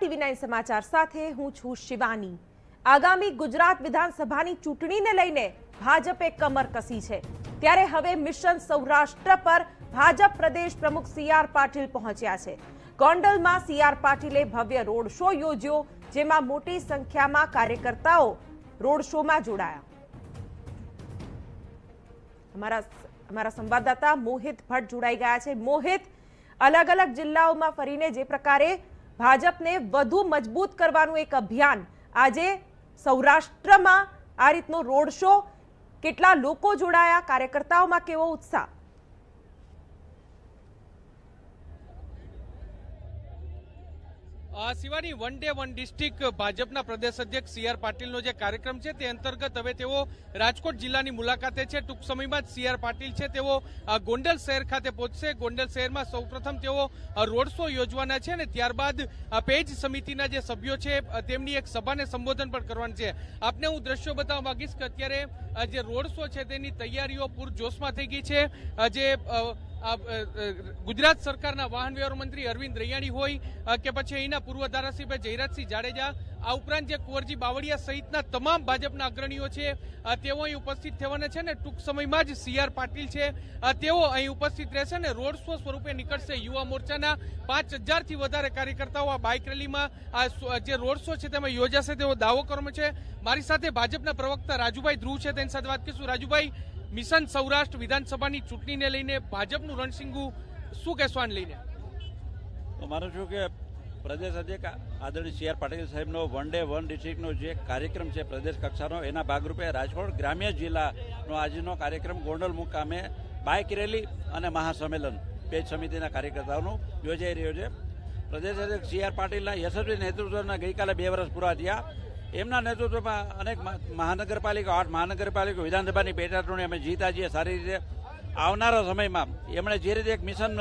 TV nine સમાચાર સાથે હું છું શિવાની. આગામી ગુજરાત વિધાનસભાની ચૂંટણીને લઈને ભાજપે કમર કસી છે. ત્યારે હવે મિશન સૌરાષ્ટ્ર પર ભાજપ પ્રદેશ પ્રમુખ સી પાટીલ પહોંચ્યા છે. ગોંડલમાં સી પાટીલે ભવ્ય રોડ શો યોજ્યો, જેમાં મોટી સંખ્યામાં કાર્યકર્તાઓ રોડ શોમાં જોડાયા. અમારા અમારા સંવાદદાતા મોહિત ભટ્ટ જોડાઈ ગયા છે. મોહિત અલગ અલગ જિલ્લાઓમાં ફરીને જે પ્રકારે ભાજપને વધુ મજબૂત કરવાનું એક અભિયાન. આજે સૌરાષ્ટ્રમાં આ રીતનો રોડ શો. કેટલા લોકો જોડાયા, કાર્યકર્તાઓમાં કેવો ઉત્સાહ? Shivani one day one district ભાજપના પ્રદેશ અધ્યક્ષ સી આર પાટીલનો જે કાર્યક્રમ છે તે અંતર્ગત હવે તેઓ રાજકોટ જિલ્લાની મુલાકાતે છે. ટૂંક સમયમાં જ સી આર પાટીલ છે તેઓ ગોંડલ શહેર ખાતે પહોંચશે. ગોંડલ શહેરમાં સૌપ્રથમ તેઓ રોડ શો યોજવાના છે અને ત્યારબાદ પેજ સમિતિના જે સભ્યો છે તેમની એક સભાને સંબોધન પણ કરવાનું છે. આપને હું દ્રશ્યો બતાવવા માંગીશ કે અત્યારે જે રોડ શો છે તેની તૈયારીઓ પૂરજોશમાં થઈ ગઈ છે. જે ગુજરાત સરકારના વાહન વ્યવહાર મંત્રી અરવિંદ રૈયાણી હોય કે પછી અહીંના પૂર્વ ધારાસભ્ય જયરાજસિંહ જાડેજા, આ ઉપરાંત જે કુંવરજી બાવળિયા સહિતના તમામ ભાજપના અગ્રણીઓ છે તેઓ અહીં ઉપસ્થિત થવાના છે ને ટૂંક સમયમાં જ સી આર પાટીલ છે તેઓ અહીં ઉપસ્થિત રહેશે ને રોડ શો સ્વરૂપે નીકળશે યુવા મોરચાના પાંચ હજારથી વધારે કાર્યકર્તાઓ આ બાઇક રેલીમાં, આ જે રોડ શો છે તેમાં યોજાશે તેવો દાવો કરવામાં છે. મારી સાથે ભાજપના પ્રવક્તા રાજુભાઈ ધ્રુવ છે, તેની સાથે વાત કરીશું. રાજુભાઈ મિશન સૌરાષ્ટ્ર વિધાનસભાની ચૂંટણીને લઈને ભાજપનું રણસિંગુ શું કહેશો લઈને? માનું છું કે પ્રદેશ અધ્યક્ષ આદરણીય સી આર પાટીલ સાહેબનો વન ડે વન ડિસ્ટ્રિક્ટનો જે કાર્યક્રમ છે પ્રદેશ કક્ષાનો, એના ભાગરૂપે રાજકોટ ગ્રામ્ય જિલ્લાનો આજનો કાર્યક્રમ ગોંડલ મુકામે બાઇક રેલી અને મહાસંમેલન. પેજ સમિતિના કાર્યકર્તાઓનું યોજાઈ રહ્યો છે. પ્રદેશ અધ્યક્ષ સી આર પાટીલના યશસ્વી નેતૃત્વના ગઈકાલે બે વર્ષ પૂરા થયા. એમના નેતૃત્વમાં અનેક મહાનગરપાલિકા, આઠ મહાનગરપાલિકા, વિધાનસભાની પેટા ચૂંટણી અમે જીતા છીએ સારી રીતે. આવનારા સમયમાં એમણે જે રીતે એક મિશન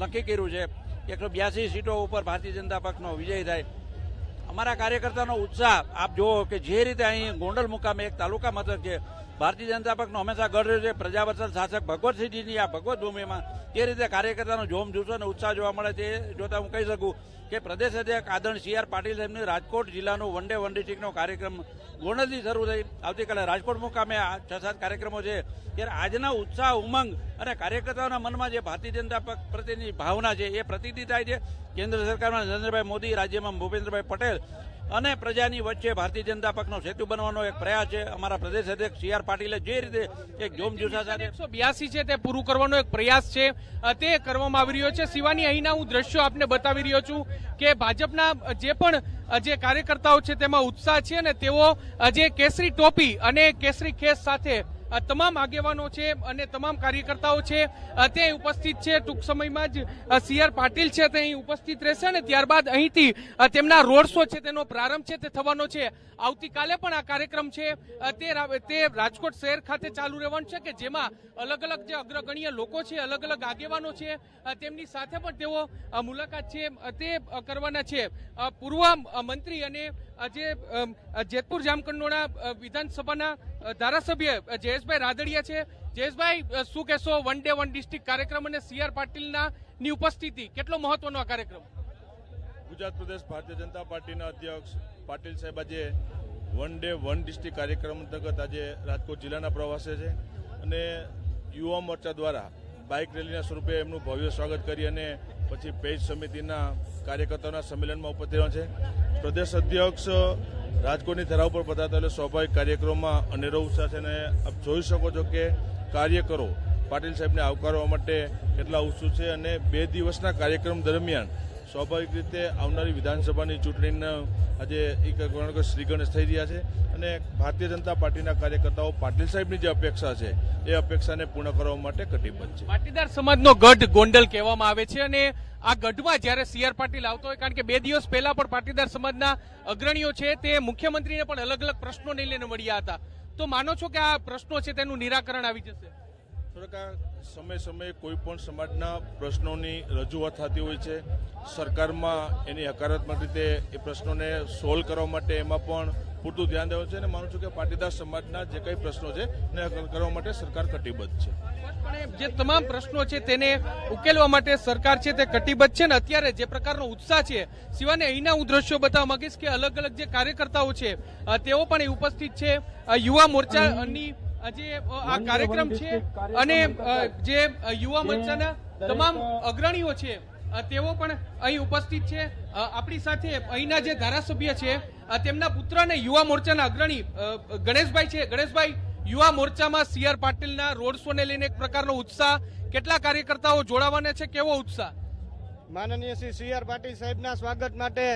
નક્કી કર્યું છે, એકસો બ્યાસી સીટો ઉપર ભારતીય જનતા પક્ષનો વિજય થાય. અમારા કાર્યકર્તાનો ઉત્સાહ, આપ જુઓ કે જે રીતે અહીં ગોંડલ મુકામે એક તાલુકા મથક છે ભારતીય જનતા પક્ષનો હંમેશા ગઢ રહ્યો છે. પ્રજાવત્સલ શાસક ભગવતસિંહજીની આ ભગવત ભૂમિમાં તે રીતે કાર્યકર્તાનો જોમ જુસ્સો અને ઉત્સાહ જોવા મળે તે જોતા હું કહી શકું કે પ્રદેશ અધ્યક્ષ આદરણીય સી આર પાટીલ સાહેબની રાજકોટ જિલ્લાનું વન ડે વન ડિસ્ટ્રિક્ટનો કાર્યક્રમ ગોંડલથી શરૂ થઈ. આવતીકાલે રાજકોટ મુકામે આ છ સાત કાર્યક્રમો છે. ત્યારે આજના ઉત્સાહ, ઉમંગ અને કાર્યકર્તાઓના મનમાં જે ભારતીય જનતા પક્ષ પ્રત્યેની ભાવના છે એ પ્રતિતિ થાય છે. કેન્દ્ર સરકારમાં નરેન્દ્રભાઈ મોદી, રાજ્યમાં ભૂપેન્દ્રભાઈ પટેલ અને પ્રજાની વચ્ચે ભારતીય જનતા પક્ષનો સેતુ બનવાનો એક પ્રયાસ છે. અમારા પ્રદેશ અધ્યક્ષ સી આર પાટીલે જે રીતે એક જોમજુસા સાથે એકસો બ્યાસી છે તે પૂરું કરવાનો એક પ્રયાસ છે. તે કરવામાં આવી રહ્યો છે. સિવાની અહીંના હું દ્રશ્યો આપને બતાવી રહ્યો છું કે ભાજપના જે પણ જે કાર્યકર્તાઓ છે તેમાં ઉત્સાહ છે અને તેઓ જે કેસરી ટોપી અને કેસરી ખેસ સાથે તમામ આગેવાનો છે અને તમામ કાર્યકર્તાઓ છે તે ઉપસ્થિત છે. ટૂંક સમયમાં જ સી આર પાટીલ છે તે અહીં ઉપસ્થિત રહેશે અને ત્યારબાદ અહીંથી તેમના રોડ શો છે તેનો પ્રારંભ છે તે થવાનો છે. આવતીકાલે પણ આ કાર્યક્રમ છે. તે તે રાજકોટ શહેર ખાતે ચાલુ રહેવાનું છે કે જેમાં અલગ અલગ જે અગ્રગણ્ય લોકો છે, અલગ અલગ આગેવાનો છે તેમની સાથે પણ તેઓ મુલાકાત છે તે કરવાના છે. પૂર્વ મંત્રી અને જે જેતપુર જામકંડોળા વિધાનસભાના ધારાસભ્ય જયેશભાઈ રાદડિયા છે. જયેશભાઈ શું કહેશો? વન ડે વન ડિસ્ટ્રિક્ટ કાર્યક્રમ અને સી આરની ઉપસ્થિતિ, કેટલો મહત્વનો આ કાર્યક્રમ? ગુજરાત પ્રદેશ ભારતીય જનતા પાર્ટીના અધ્યક્ષ પાટીલ સાહેબ આજે વન ડે વન ડિસ્ટ્રિક્ટ કાર્યક્રમ અંતર્ગત આજે રાજકોટ જિલ્લાના પ્રવાસે છે અને યુવા મોરચા દ્વારા બાઇક રેલીના સ્વરૂપે એમનું ભવ્ય સ્વાગત કરી અને પછી પેજ સમિતિના કાર્યકર્તાઓના સંમેલનમાં ઉપસ્થિત છે. પ્રદેશ અધ્યક્ષ રાજકોટની ધરા ઉપર પધારતા એટલે સ્વાભાવિક કાર્યક્રમમાં અનેરો ઉત્સાહ છે અને આપ જોઈ શકો છો કે કાર્યકરો પાટીલ સાહેબને આવકારવા માટે કેટલા ઉત્સુક છે અને બે દિવસના કાર્યક્રમ દરમિયાન સ્વાભાવિક રીતે આવનારી વિધાનસભાની ચૂંટણીના આજે એક શ્રી ગણેશ થઈ રહ્યા છે અને ભારતીય જનતા પાર્ટીના કાર્યકર્તાઓ પાટીલ સાહેબની જે અપેક્ષા છે, એ અપેક્ષાને પૂર્ણ કરવા માટે કટિબદ્ધ છે. પાટીદાર સમાજનો ગઢ ગોંડલ કહેવામાં આવે છે અને આ ગઢમાં જ્યારે સી આર પાટીલ આવતો હોય, કારણ કે બે દિવસ પહેલા પણ પાટીદાર સમાજના અગ્રણીઓ છે, તે મુખ્યમંત્રીને પણ અલગ અલગ પ્રશ્નોને લઈને મળ્યા હતા. તો માનો છો કે આ પ્રશ્નો છે તેનું નિરાકરણ આવી જશે? સમય સમયે કોઈ પણ સમાજના પ્રશ્નોની રજૂઆત થતી હોય છે. સરકારમાં એની હકારાત્મક રીતે એ પ્રશ્નોને સોલ્વ કરવા માટે એમાં પણ પૂરતું ધ્યાન દેવું છે અને માનું છું કે પાટીદાર સમાજના જે કંઈ પ્રશ્નો છે એને હલ કરવા માટે સરકાર કટિબદ્ધ છે. જે તમામ પ્રશ્નો છે તેને ઉકેલવા માટે સરકાર છે તે કટિબદ્ધ છે ને અત્યારે જે પ્રકારનો ઉત્સાહ છે સિવાને અહીંના હું દ્રશ્યો બતાવવા માંગીશ કે અલગ અલગ જે કાર્યકર્તાઓ છે તેઓ પણ ઉપસ્થિત છે. યુવા મોરચાની જે આ કાર્યક્રમ છે અને જે યુવા મોરચાના તમામ અગ્રણીઓ છે તેઓ પણ અહીં ઉપસ્થિત છે. આપણી સાથે અહીંના જે ધારાસભ્ય છે તેમના પુત્ર અને યુવા મોરચાના અગ્રણી ગણેશભાઈ છે. ગણેશભાઈ, યુવા મોરચામાં સી આર પાટીલના રોડ શો ને લઈને એક પ્રકારનો ઉત્સાહ, કેટલા કાર્યકર્તાઓ જોડાવાના છે, કેવો ઉત્સાહ? માનનીય શ્રી સી આર પાટીલ સાહેબના સ્વાગત માટે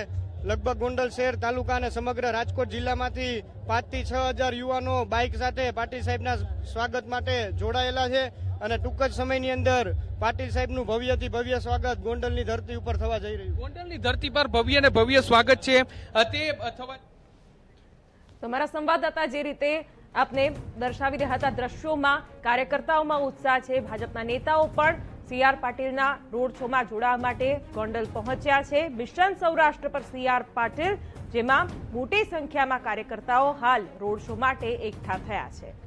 લગભગ ગોંડલ શહેર તાલુકા અને સમગ્ર રાજકોટ જિલ્લામાંથી પાંચથી છ હજાર યુવાનો બાઇક સાથે પાટીલ સાહેબના સ્વાગત માટે જોડાયેલા છે અને ટૂંક જ સમયની અંદર પાટીલ સાહેબનું ભવ્યથી ભવ્ય સ્વાગત ગોંડલની ધરતી ઉપર થવા જઈ રહ્યું ગોંડલની ધરતી પર ભવ્ય અને ભવ્ય સ્વાગત છે. તે થવા તો મારા સંવાદદાતા જે રીતે આપને દર્શાવી રહ્યા હતા દ્રશ્યોમાં કાર્યકર્તાઓમાં ઉત્સાહ છે ભાજપના નેતાઓ પણ સી આર પાટીલના રોડ શોમાં જોડાવા માટે ગોંડલ પહોંચ્યા છે. મિશન સૌરાષ્ટ્ર પર સી આર પાટીલ, જેમાં મોટી સંખ્યામાં કાર્યકર્તાઓ હાલ રોડ શો માટે એકઠા થયા છે.